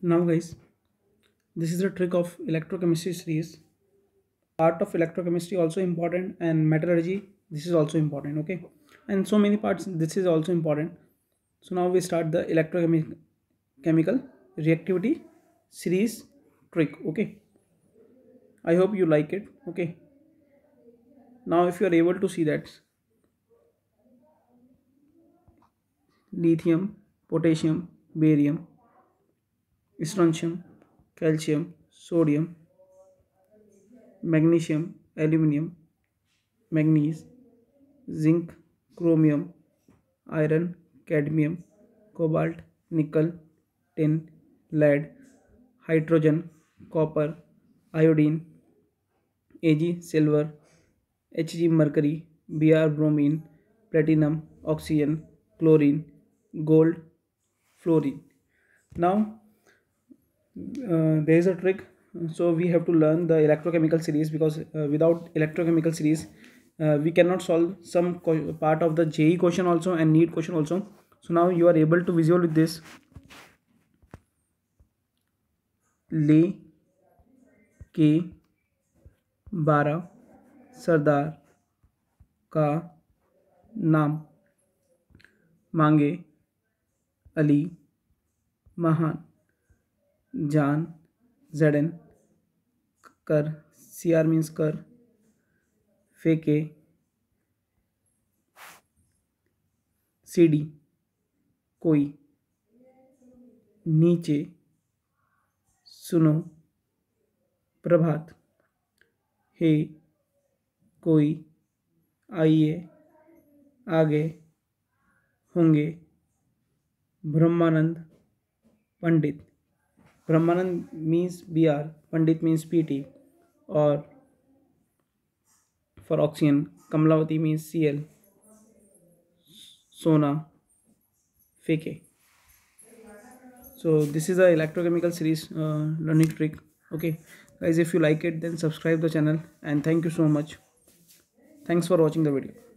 now guys this is the trick of electrochemistry series. Part of electrochemistry also important and metallurgy this is also important okay? And so many parts this is also important. So now we start the electrochemical reactivity series trick okay? I hope you like it okay? Now if you are able to see that lithium potassium barium strontium calcium, sodium, magnesium, aluminium, manganese, zinc, chromium, iron, cadmium, cobalt, nickel, tin, lead, hydrogen, copper, iodine A G silver H G mercury B R bromine, platinum, oxygen, chlorine, gold, fluorine. Now there is a trick so we have to learn the electrochemical series because uh, without electrochemical series uh, we cannot solve some part of the JEE question also and NEET question also so now you are able to visual with this ले के बारह सरदार का नाम मांगे अली महान जान Z N कर C R means कर, फेके सी डी कोई, नीचे, सुनो, प्रभात, हे, कोई, आइए, आगे, होंगे, Brahmanand, Pandit. Brahmanand means B R Pandit means P T और for oxygen Kamalavati means C L सोना फेके so this is a electrochemical series learning trick okay guys if you like it then subscribe the channel and thank you so much thanks for watching the video